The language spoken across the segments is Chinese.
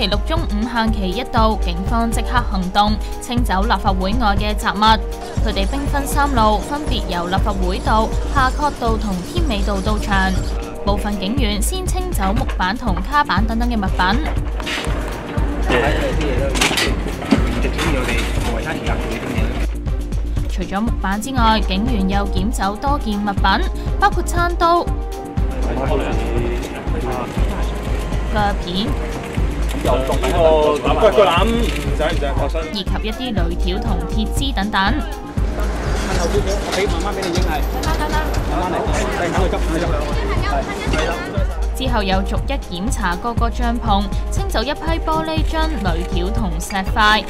期六中午限期一到，警方即刻行动，清走立法會外嘅雜物。佢哋兵分三路，分別由立法會道、夏慤道同天美道到場。部分警員先清走木板同卡板等等嘅物品。除咗木板之外，警員又檢走多件物品，包括餐刀、鋸片。以及一啲鋁條同鐵枝等等。之後又逐一檢查各個帳篷，清走一批玻璃樽、鋁條同石塊。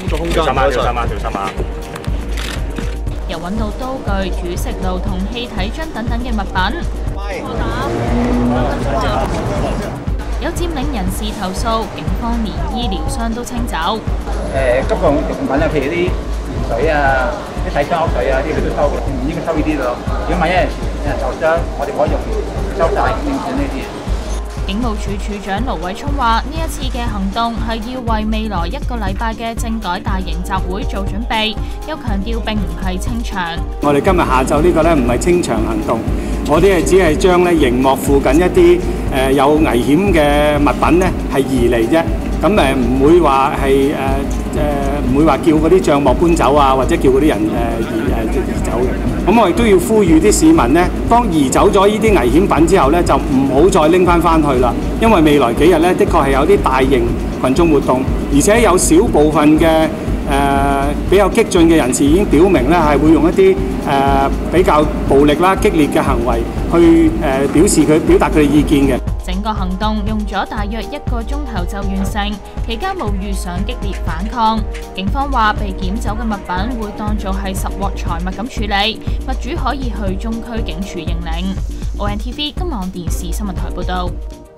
又揾到刀具、煮食爐同氣體樽等等嘅物品。有佔領人士投訴，警方連醫療箱都清走。誒急用用品啊，譬如啲鹽水啊、啲洗衫水啊，啲佢都收嘅，唔應該收呢啲咯。如果萬一有人受傷，我哋可以用收晒應選呢啲。警務處處長盧偉聰話：呢一次嘅行動係要為未來一個禮拜嘅政改大型集會做準備，又強調並唔係清場。我哋今日下晝呢個咧唔係清場行動，我哋係只係將咧熒幕附近一啲誒、有危險嘅物品咧係移離啫。咁誒唔會話係誒誒唔會話叫嗰啲帳幕搬走啊，或者叫嗰啲人誒、移誒、移走嘅。咁我亦都要呼籲啲市民呢，當移走咗呢啲危險品之後呢，就唔好再拎翻翻去啦。因為未來幾日呢，的確係有啲大型群眾活動，而且有少部分嘅、呃、比較激進嘅人士已經表明呢，係會用一啲誒、比較暴力啦、激烈嘅行為去誒、表示佢表達佢嘅意見嘅。整個行動用咗大約一個鐘頭就完成，期間冇遇上激烈反抗。警方話被檢走嘅物品會當做係拾獲財物咁處理，物主可以去中區警署認領。ONTV 今網電視新聞台報導。